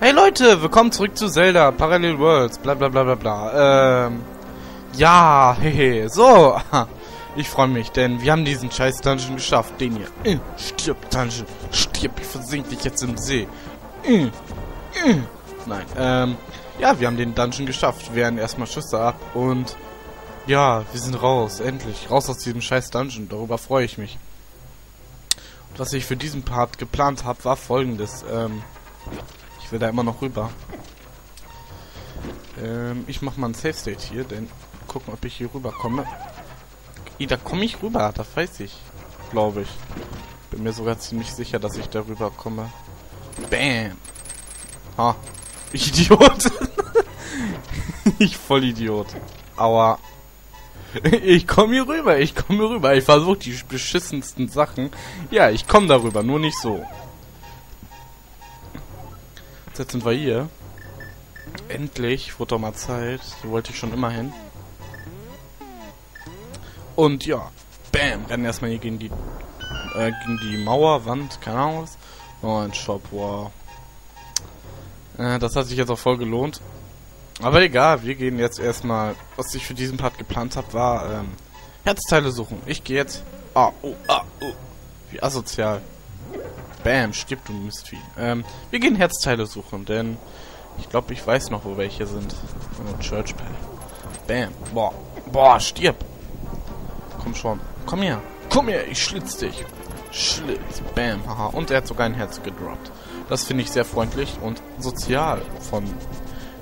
Hey Leute, willkommen zurück zu Zelda, Parallel Worlds, bla bla bla bla bla. Ähm, ja, hehe, so. Ich freue mich, denn wir haben diesen scheiß Dungeon geschafft. Den hier. Äh, stirb, Dungeon. Stirb, ich versink dich jetzt im See. Äh, äh. Nein, ähm, ja, wir haben den Dungeon geschafft. Werden erstmal Schüsse ab und ja, wir sind raus, endlich. Raus aus diesem scheiß Dungeon, darüber freue ich mich. Und was ich für diesen Part geplant habe, war folgendes. Ähm, ich will da immer noch rüber. Ähm, ich mache mal ein Safe State hier, denn gucken, ob ich hier rüberkomme. Da komme ich rüber, das weiß ich. Glaube ich. Bin mir sogar ziemlich sicher, dass ich da rüber komme. Bam. Ha. Idiot. ich voll Idiot. Aua. Ich komme hier rüber, ich komme hier rüber. Ich versuche die beschissensten Sachen. Ja, ich komme darüber, nur nicht so. Jetzt sind wir hier. Endlich, wurde doch mal Zeit. Hier wollte ich schon immer hin. Und ja, bam, rennen erstmal hier gegen die äh, gegen die Mauer, Wand, keine Ahnung was. Oh, ein Shop, wow. Äh, das hat sich jetzt auch voll gelohnt. Aber egal, wir gehen jetzt erstmal, was ich für diesen Part geplant habe, war ähm, Herzteile suchen. Ich gehe jetzt. Ah, oh, ah, oh. Wie asozial. Bam, stirb du Mistvieh. Ähm, wir gehen Herzteile suchen, denn ich glaube, ich weiß noch, wo welche sind. Oh, Church Pal. Bam. Boah. Boah, stirb. Komm schon. Komm her. Komm her, ich schlitz dich. Schlitz. Bam. Haha. Und er hat sogar ein Herz gedroppt. Das finde ich sehr freundlich und sozial von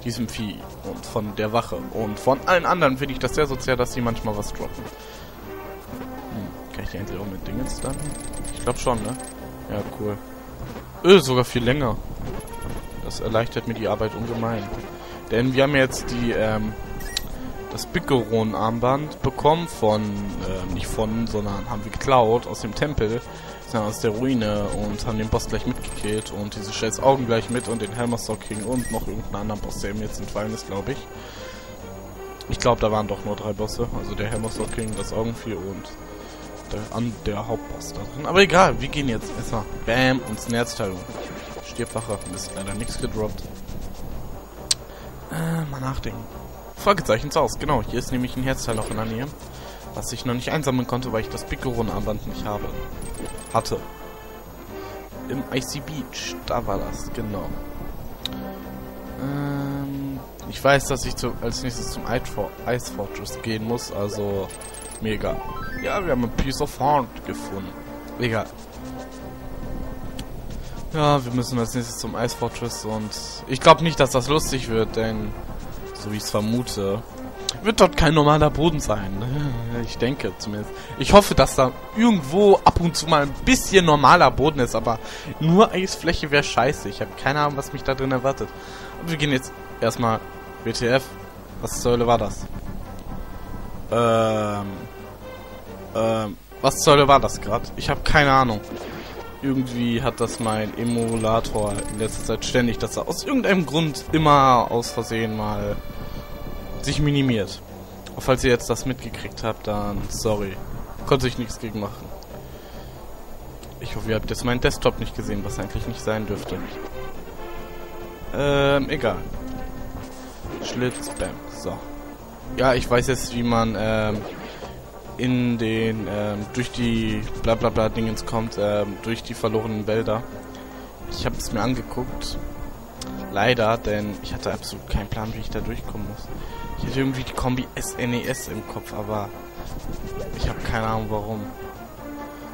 diesem Vieh und von der Wache. Und von allen anderen finde ich das sehr sozial, dass sie manchmal was droppen. Hm, kann ich die endlich auch mit Dingens dann? Ich glaube schon, ne? Ja, cool. Öh, sogar viel länger. Das erleichtert mir die Arbeit ungemein. Denn wir haben jetzt die, ähm, das Bickeron-Armband bekommen von, äh, nicht von, sondern haben wir geklaut aus dem Tempel, sondern aus der Ruine und haben den Boss gleich mitgekillt und diese scheiß Augen gleich mit und den Helmerstock King und noch irgendeinen anderen Boss, der ihm jetzt entfallen ist, glaube ich. Ich glaube, da waren doch nur drei Bosse, also der Helmerstock King, das Augenvieh und der, an der Hauptboss da drin. Aber egal, wir gehen jetzt erstmal. Bam, und Nerzteilung. Stirbwache, ist leider nichts gedroppt. Äh, mal nachdenken. Fragezeichen aus, genau. Hier ist nämlich ein Herzteil noch in der Nähe. Was ich noch nicht einsammeln konnte, weil ich das Picoron-Armband nicht habe. Hatte. Im Icy Beach, da war das, genau. Ähm, ich weiß, dass ich zu, als nächstes zum Ice Fortress gehen muss, also mega. Ja, wir haben ein Piece of Heart gefunden. Egal. Ja, wir müssen als nächstes zum Ice Fortress und ich glaube nicht, dass das lustig wird, denn so wie ich es vermute, wird dort kein normaler Boden sein. Ich denke zumindest. Ich hoffe, dass da irgendwo ab und zu mal ein bisschen normaler Boden ist, aber nur Eisfläche wäre scheiße. Ich habe keine Ahnung, was mich da drin erwartet. Aber wir gehen jetzt erstmal WTF. Was zur Hölle war das? Ähm. Ähm. Was zur Hölle war das gerade? Ich habe keine Ahnung. Irgendwie hat das mein Emulator in letzter Zeit ständig, dass er aus irgendeinem Grund immer aus Versehen mal sich minimiert. Und falls ihr jetzt das mitgekriegt habt, dann sorry. Konnte ich nichts gegen machen. Ich hoffe, ihr habt jetzt meinen Desktop nicht gesehen, was eigentlich nicht sein dürfte. Ähm, egal. Schlitz, bam. So. Ja, ich weiß jetzt, wie man, ähm, in den, ähm, durch die blablabla Dingens kommt, ähm, durch die verlorenen Wälder. Ich habe es mir angeguckt. Leider, denn ich hatte absolut keinen Plan, wie ich da durchkommen muss. Ich hatte irgendwie die Kombi SNES e im Kopf, aber ich habe keine Ahnung warum.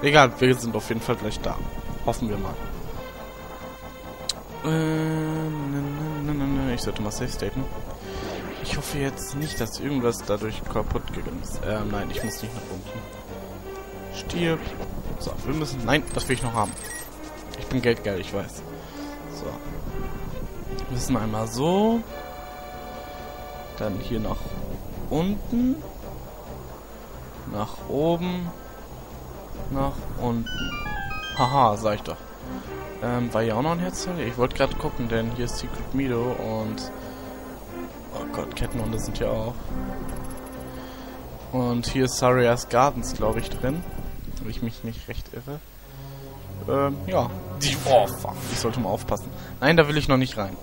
Egal, wir sind auf jeden Fall gleich da. Hoffen wir mal. Äh, ich sollte mal safe staten. Ich hoffe jetzt nicht, dass irgendwas dadurch kaputt gegangen ist. Ähm, nein, ich muss nicht nach unten. Stirb. So, wir müssen... Nein, das will ich noch haben. Ich bin geldgeil, ich weiß. So. Wir müssen einmal so. Dann hier nach unten. Nach oben. Nach unten. Haha, sag ich doch. Ähm, war hier auch noch ein Herzteil? Ich wollte gerade gucken, denn hier ist Secret Meadow und... Gott, Kettenhunde sind hier auch. Und hier ist Sarias Gardens, glaube ich, drin. Wenn ich mich nicht recht irre. Ähm, ja. Die, oh, fuck. Ich sollte mal aufpassen. Nein, da will ich noch nicht rein.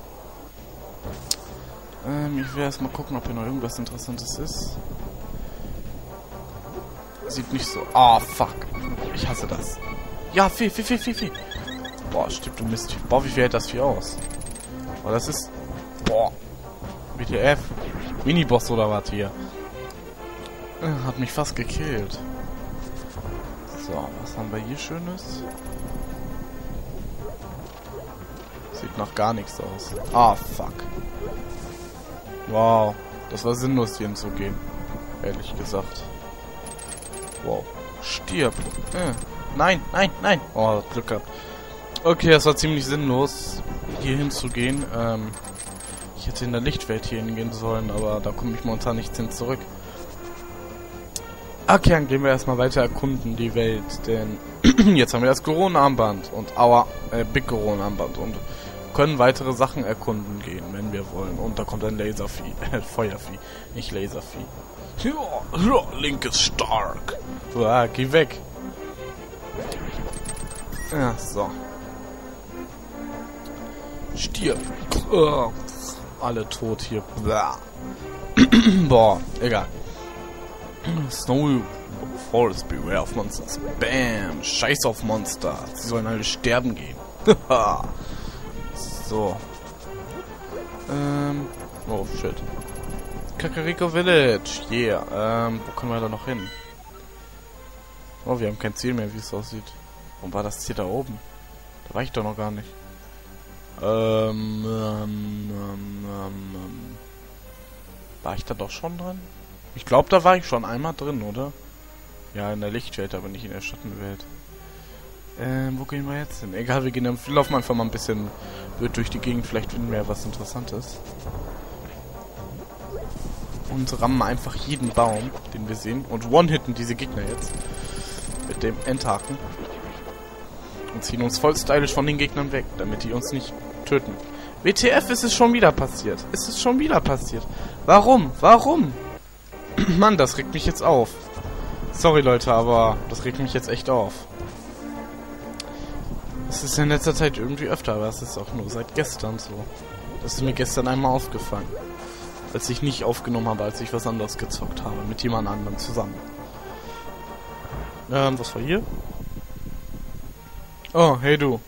Ähm, ich will erstmal gucken, ob hier noch irgendwas Interessantes ist. Sieht nicht so... Oh, fuck. Ich hasse das. Ja, Vieh, Vieh, Vieh, Vieh, Vieh. Boah, stimmt, du Mist. Boah, wie viel hält das Vieh aus? Boah, das ist... Boah. WTF. Miniboss oder was hier? Äh, hat mich fast gekillt. So, was haben wir hier Schönes? Sieht nach gar nichts aus. Ah, fuck. Wow. Das war sinnlos, hier hinzugehen. Ehrlich gesagt. Wow. Stirb. Äh. Nein, nein, nein. Oh, Glück gehabt. Okay, das war ziemlich sinnlos, hier hinzugehen. Ähm, hätte in der Lichtwelt hier hingehen sollen, aber da komme ich momentan nicht hin zurück. Okay, dann gehen wir erstmal weiter erkunden die Welt, denn jetzt haben wir das Corona-Armband und aua, äh, Big Corona-Armband und können weitere Sachen erkunden gehen, wenn wir wollen. Und da kommt ein Laservieh, äh, Feuervieh, nicht Laservieh. Ja, Link ist stark. Ah, geh weg. Ja, so. Stirb. Oh, alle tot hier. Boah, egal. Snowy Forest, beware of monsters. Bam! Scheiß auf Monster. Sie sollen alle sterben gehen. so. Ähm. Oh, shit. Kakariko Village. Yeah. Ähm, wo können wir da noch hin? Oh, wir haben kein Ziel mehr, wie es aussieht. Warum war das Ziel da oben? Da war ich doch noch gar nicht. Ähm, ähm, ähm, ähm, ähm. War ich da doch schon dran? Ich glaube, da war ich schon einmal drin, oder? Ja, in der Lichtwelt, aber nicht in der Schattenwelt. Ähm, wo gehen wir jetzt hin? Egal, wir gehen wir laufen einfach mal ein bisschen wird durch die Gegend. Vielleicht finden wir ja was Interessantes. Und rammen einfach jeden Baum, den wir sehen. Und one-hitten diese Gegner jetzt. Mit dem Endhaken. Und ziehen uns voll stylisch von den Gegnern weg, damit die uns nicht töten. WTF ist es schon wieder passiert. Ist es schon wieder passiert. Warum? Warum? Mann, das regt mich jetzt auf. Sorry, Leute, aber das regt mich jetzt echt auf. Es ist in letzter Zeit irgendwie öfter, aber es ist auch nur seit gestern so. Das ist mir gestern einmal aufgefallen. Als ich nicht aufgenommen habe, als ich was anderes gezockt habe. Mit jemand anderem zusammen. Ähm, was war hier? Oh, hey du.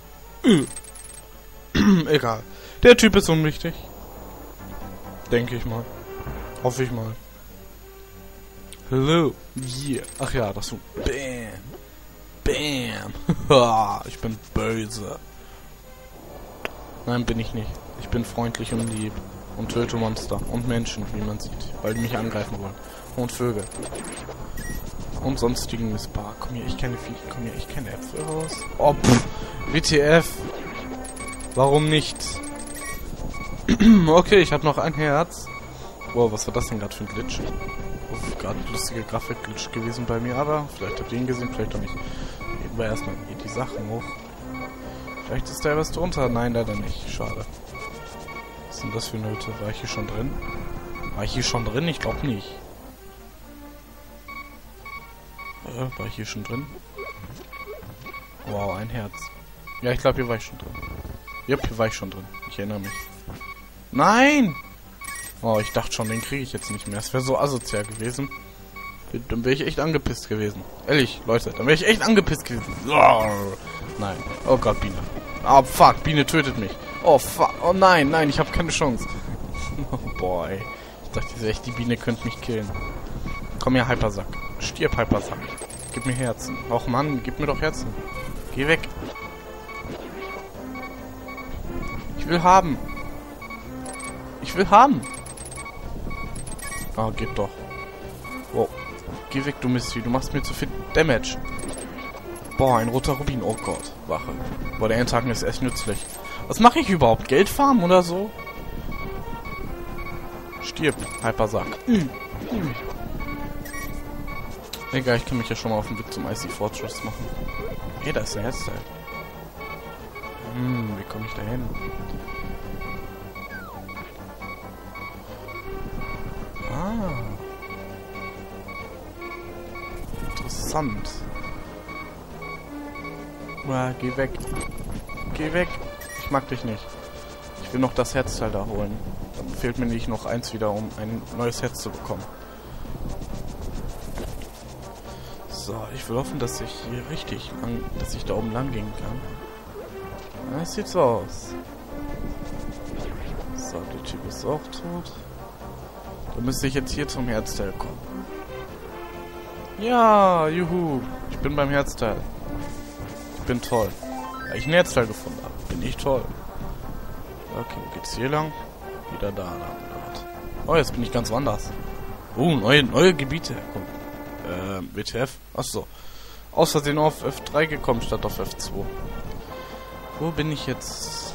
Egal. Der Typ ist unwichtig. Denke ich mal. Hoffe ich mal. Hello. Yeah. Ach ja, das so. Bam. Bam. ich bin böse. Nein, bin ich nicht. Ich bin freundlich und lieb. Und töte Monster. Und Menschen, wie man sieht. Weil die mich angreifen wollen. Und Vögel. Und sonstigen Missbar. Komm hier, ich kenne Vieh. Komm hier, ich kenne Äpfel raus. Oh, pff. WTF. Warum nicht? okay, ich habe noch ein Herz. Wow, was war das denn gerade für ein Glitch? gerade ein lustiger Grafik-Glitch gewesen bei mir, aber vielleicht habt ihr ihn gesehen, vielleicht auch nicht. Heben wir erstmal hier die Sachen hoch. Vielleicht ist da was drunter. Nein, leider nicht. Schade. Was sind das für Nöte? War ich hier schon drin? War ich hier schon drin? Ich glaube nicht. Äh, war ich hier schon drin? Wow, ein Herz. Ja, ich glaube, hier war ich schon drin. Jupp, hier war ich schon drin. Ich erinnere mich. Nein! Oh, ich dachte schon, den kriege ich jetzt nicht mehr. Es wäre so asozial gewesen. Dann wäre ich echt angepisst gewesen. Ehrlich, Leute, dann wäre ich echt angepisst gewesen. Nein. Oh Gott, Biene. Oh, fuck, Biene tötet mich. Oh, fuck. Oh nein, nein, ich habe keine Chance. oh, boy. Ich dachte echt, die Biene könnte mich killen. Komm her, Hypersack. Stirb, Hypersack. Gib mir Herzen. Och, Mann, gib mir doch Herzen. Geh weg. Will haben. Ich will haben. Ah, geht doch. Wow. Geh weg, du Mistvieh. Du machst mir zu viel Damage. Boah, ein roter Rubin. Oh Gott. Wache. Boah, der Endhaken ist echt nützlich. Was mache ich überhaupt? Geld farmen oder so? Stirb, Hypersack. Mhm. Egal, ich kann mich ja schon mal auf den Weg zum Icy Fortress machen. Hey, da ist der Headset. Hm, wie komme ich da hin? Ah. Interessant. Uah, geh weg. Geh weg. Ich mag dich nicht. Ich will noch das Herzteil da holen. Dann fehlt mir nicht noch eins wieder, um ein neues Herz zu bekommen. So, ich will hoffen, dass ich hier richtig lang, dass ich da oben lang gehen kann. Das sieht so aus. So, der Typ ist auch tot. Dann müsste ich jetzt hier zum Herzteil kommen. Ja, juhu. Ich bin beim Herzteil. Ich bin toll. Weil ich ein Herzteil gefunden habe. Bin ich toll. Okay, wo geht's hier lang? Wieder da lang. Oh, jetzt bin ich ganz woanders. Oh, neue, neue Gebiete. Komm. Ähm, WTF? Achso. Aus auf F3 gekommen statt auf F2. Wo bin ich jetzt?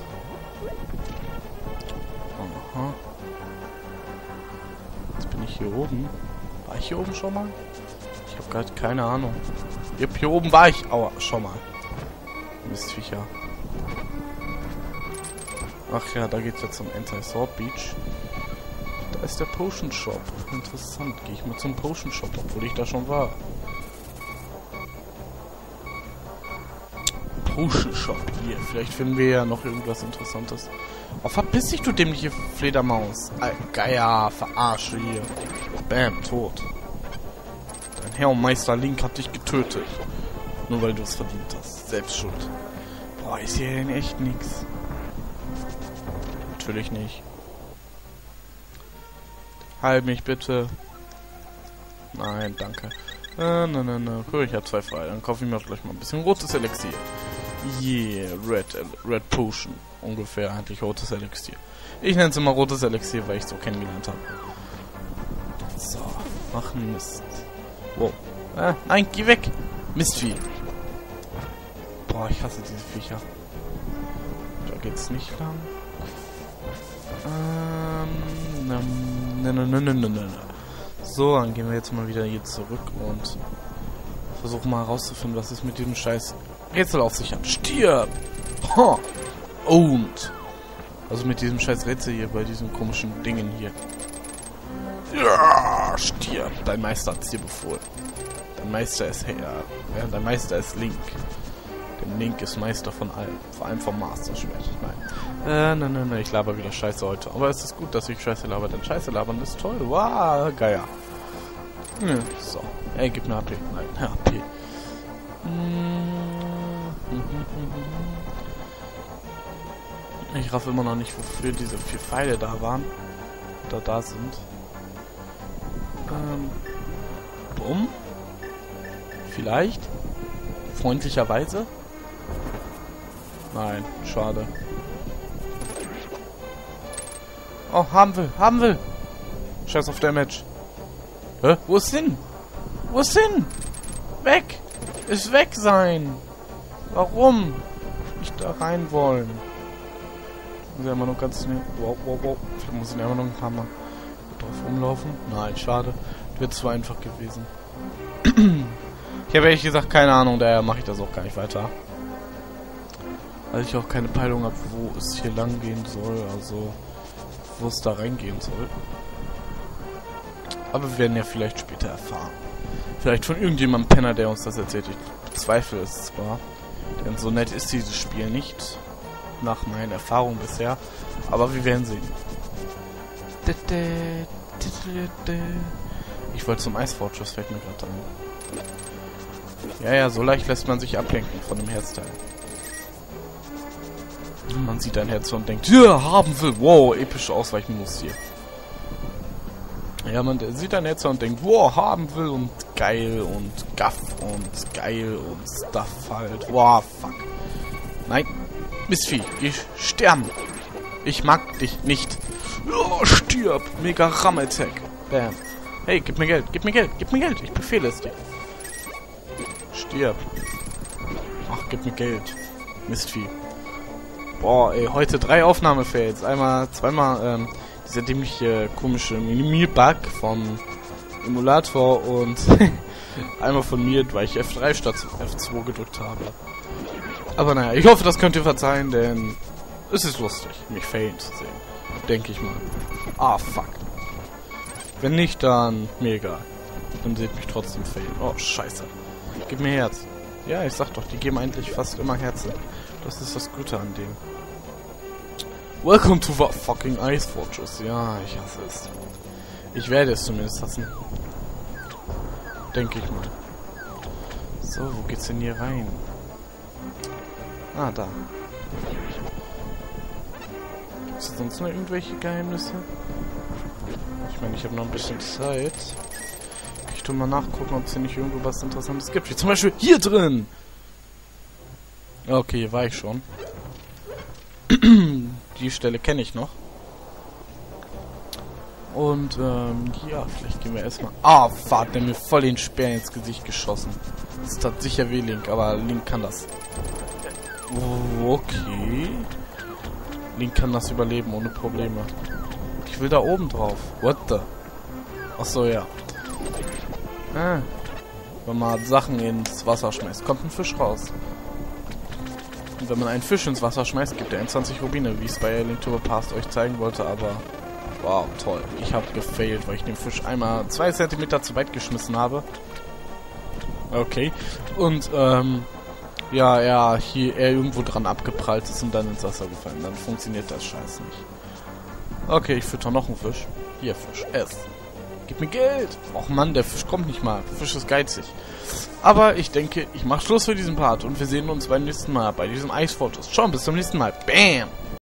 Aha. Jetzt bin ich hier oben. War ich hier oben schon mal? Ich habe gerade keine Ahnung. Yep, hier oben war ich. Aua, schon mal. Mistviecher. Ach ja, da geht's jetzt zum Anti-Sword Beach. Da ist der Potion Shop. Interessant. Gehe ich mal zum Potion Shop, obwohl ich da schon war. Potion Shop. Hier, vielleicht finden wir ja noch irgendwas Interessantes. Oh, verpiss dich, du dämliche Fledermaus. Äh, Geier, verarsche hier. Bam, tot. Dein Herr und Meister Link hat dich getötet. Nur weil du es verdient hast. Selbst schuld. Boah, ist hier denn echt nix. Natürlich nicht. Halt mich bitte. Nein, danke. Äh, ne, ne, ne. Cool, ich habe zwei frei. Dann kaufe ich mir auch gleich mal ein bisschen rotes Elixier. Yeah, Red, Red Potion. Ungefähr eigentlich rotes Elixier. Ich nenne es immer rotes Elixier, weil ich es so kennengelernt habe. So, machen Mist. Wow. Äh, nein, geh weg! Mistvieh. Boah, ich hasse diese Viecher. Da geht's nicht lang. Ähm, ne, ne, ne, ne, ne, ne. So, dann gehen wir jetzt mal wieder hier zurück und versuchen mal herauszufinden, was es mit diesem scheiß Rätsel auf sich hat. Stirb! Ha! Und! Also mit diesem scheiß Rätsel hier, bei diesen komischen Dingen hier. Ja, stirb! Dein Meister hat's dir befohlen. Dein Meister ist her. Ja, dein Meister ist Link. Denn Link ist Meister von allem. Vor allem vom Master-Schwert. Nein. Äh, nein, nein, nein. Ich laber wieder Scheiße heute. Aber es ist gut, dass ich Scheiße laber, denn Scheiße labern ist toll. Wow, geil. Hm, so. Ey, gib mir HP. Nein, HP. Ich raff immer noch nicht, wofür diese vier Pfeile da waren. Oder da sind. Ähm. Bumm? Vielleicht? Freundlicherweise? Nein, schade. Oh, haben will, haben will. Scheiß auf Damage. Hä? Wo ist hin? Wo ist hin? Weg! Ist weg sein! Warum? Nicht da rein wollen. Muss ja immer noch ganz schnell. Wow, wow, wow. Vielleicht muss ich immer noch ein paar Mal drauf rumlaufen. Nein, schade. Wird zu einfach gewesen. ich habe ehrlich gesagt keine Ahnung, daher mache ich das auch gar nicht weiter. Weil ich auch keine Peilung habe, wo es hier lang gehen soll, also wo es da reingehen soll. Aber wir werden ja vielleicht später erfahren. Vielleicht von irgendjemandem Penner, der uns das erzählt. Ich bezweifle es zwar. Denn so nett ist dieses Spiel nicht. Nach meinen Erfahrungen bisher. Aber wir werden sehen. Ich wollte zum Fortress, fällt mir gerade ein. Ja, ja, so leicht lässt man sich ablenken von dem Herzteil. Man sieht ein Herz und denkt, ja, haben will. Wow, epische Ausweichen muss hier. Ja, man sieht ein Netzer und denkt, wow, haben will und geil und gaff und geil und stuff halt. Wow, fuck. Nein, Mistvieh, geh sterben. Ich mag dich nicht. Oh, stirb. Mega Ram Attack. Bam. Hey, gib mir Geld, gib mir Geld, gib mir Geld. Ich befehle es dir. Stirb. Ach, gib mir Geld. Mistvieh. Boah, ey, heute drei Aufnahmefails. Einmal, zweimal, ähm, dieser dämliche komische Minimil-Bug vom Emulator und einmal von mir, weil ich F3 statt F2 gedrückt habe. Aber naja, ich hoffe, das könnt ihr verzeihen, denn es ist lustig, mich failen zu sehen. Denke ich mal. Ah, fuck. Wenn nicht, dann mir egal. Dann seht mich trotzdem failen. Oh, scheiße. Gib mir Herz. Ja, ich sag doch, die geben eigentlich fast immer Herzen. Das ist das Gute an dem. Welcome to the fucking Ice Fortress. Ja, ich hasse es. Ich werde es zumindest hassen. Denke ich mal. So, wo geht's denn hier rein? Ah, da. Gibt es sonst noch irgendwelche Geheimnisse? Ich meine, ich habe noch ein bisschen Zeit. Ich tu mal nachgucken, ob es hier nicht irgendwo was Interessantes gibt. Wie zum Beispiel hier drin! Okay, hier war ich schon. Die Stelle kenne ich noch. Und, ähm, ja, vielleicht gehen wir erstmal... Ah, Fahrt, der mir voll den Speer ins Gesicht geschossen. Das tat sicher weh, Link, aber Link kann das. Oh, okay. Link kann das überleben ohne Probleme. Ich will da oben drauf. What the? Achso, ja. Ah. Wenn man Sachen ins Wasser schmeißt, kommt ein Fisch raus. Und wenn man einen Fisch ins Wasser schmeißt, gibt er 21 Rubine, wie ich es bei Link to the Past euch zeigen wollte, aber... Wow, toll. Ich habe gefailt, weil ich den Fisch einmal 2 cm zu weit geschmissen habe. Okay. Und, ähm... Ja, ja, hier er irgendwo dran abgeprallt ist und dann ins Wasser gefallen. Dann funktioniert das Scheiß nicht. Okay, ich fütter noch einen Fisch. Hier, Fisch, ess. Gib mir Geld. Och Mann, der Fisch kommt nicht mal. Der Fisch ist geizig. Aber ich denke, ich mache Schluss für diesen Part und wir sehen uns beim nächsten Mal bei diesem Eisfortress. Schon, bis zum nächsten Mal. Bam!